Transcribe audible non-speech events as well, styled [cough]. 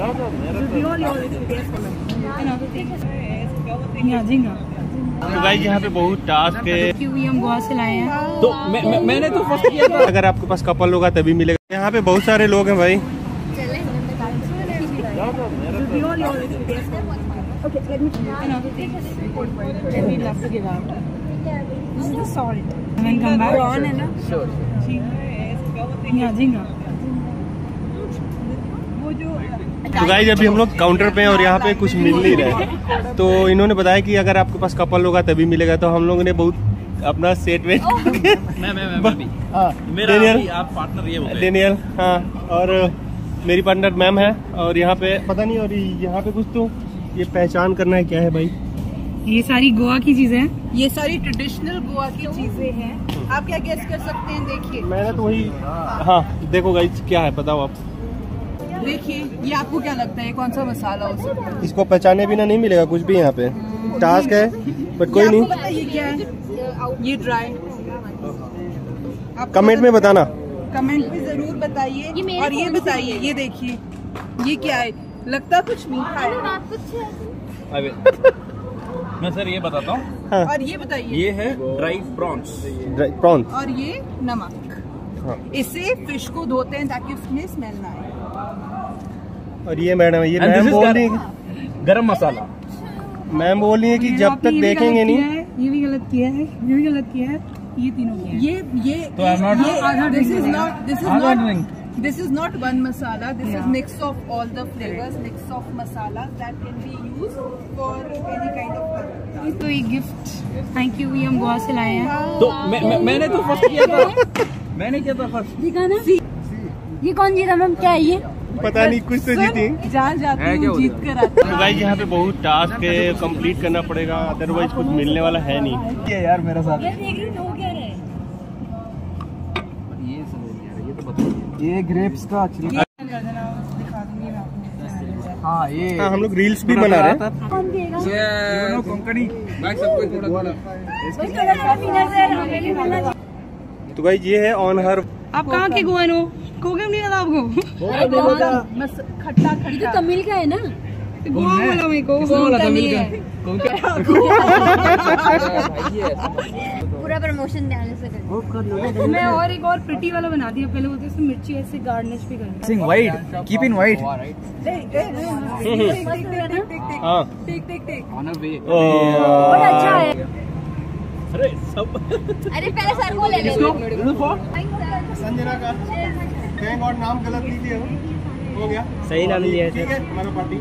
तो गाइस यहाँ पे बहुत टास्क है। क्योंकि हम गोवा से लाए हैं। तो मैं, मैं, मैंने तो फ़र्स्ट किया था। अगर आपके पास कपल होगा तभी मिलेगा। यहाँ पे बहुत सारे लोग हैं भाई। है झींगा तो गाइस अभी हम लोग काउंटर पे हैं और यहाँ पे कुछ मिल नहीं रहा है। तो इन्होंने बताया कि अगर आपके पास कपल होगा तभी मिलेगा तो हम लोगों ने बहुत अपना सेट वेट मैं मैं मैं मैं डेनियल। आप पार्टनर ये हो गए। डेनियल हाँ और मेरी पार्टनर मैम है और यहाँ पे पता नहीं और यहाँ पे कुछ तो ये पहचान करना है क्या है भाई? ये सारी गोवा की चीज़ें हैं? ये सारी ट्रेडिशनल गोवा की चीज़ें हैं। आप क्या गेस कर सकते हैं? देखिए। मैंने तो वही हाँ देखो गाइस क्या है बताओ आप। देखिए ये आपको क्या लगता है कौन सा मसाला हो सकता है? इसको पहचाने बिना नहीं मिलेगा कुछ भी यहाँ पे। टास्क है बट कोई नहीं। ये क्या है? ये ड्राई कमेंट में बताना। कमेंट में ज़रूर बताइए। और ये बताइए ये देखिए ये क्या है? लगता कुछ मीठा है। अबे मैं सर ये बताता हूँ। हाँ। और ये बताइए। ये है ड्राई प्रॉन्स ड्राई प्रॉन्स और ये नमक। हाँ। इससे फ़िश को धोते हैं ताकि उसमें स्मेल ना आए। और ये मैडम ये मैम बोल रही है गरम मसाला। मैम बोल रही है कि जब तक देखेंगे नहीं। ये भी गलत किया है ये भी गलत किया है ये तीनों ये ये तो not- ये आधा this is not this is not. This is not one masala. This Yeah. is mix of all the flavors, mix of masalas that can be used for any kind of. तो ये gift thank you ये हम गोवा से लाए हैं। तो मैं, मैं, मैंने तो फ़र्स्ट किया था। [laughs] मैंने किया था फ़र्स्ट दिखाना। ये कौन जीता मैम? क्या है ये? पता नहीं कुछ तो जीती जहाँ जाती है हूँ हो कर आती तो गाइस यहाँ पे बहुत टास्क है कंप्लीट करना पड़ेगा अदरवाइज़ कुछ मिलने वाला है नहीं। ये यार मेरा साथ। देख रही क्या रहा ये ये तो ग्रेप्स का दिखा दूँगी मैं आपको। हाँ ये हाँ हम लोग रील्स भी बना रहे हैं। कौन देगा। ये कोंकणी मैं सबको थोड़ा थोड़ा। वही तो लगा पीना से हमें भी खाना चाहिए गाइस ये है ऑन हर आप कहाँ के गोवन हो? आपको खट्टा खट्टा। तमिल का है ना? गोवा बोला मेरे को। नहीं है। [laughs] पूरा प्रमोशन ध्यान से करें। [laughs] मैं और एक और प्रिटी वाला बना दिया पहले बोलते उसमें मिर्ची ऐसे गार्निश भी करना। सिंग वाइट कीप इन वाइट हाँ। टिक टिक टिक ऑन अ वे बड़ा अच्छा है। अरे सब अरे पहले सर को ले ले संजना का। थैंक और नाम गलत लीजिए हो। गया। सही नाम लिया ठीक है हमारा पार्टी